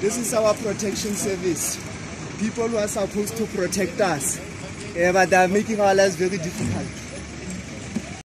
this is our protection service. People who are supposed to protect us eh, but they are making our lives very difficult.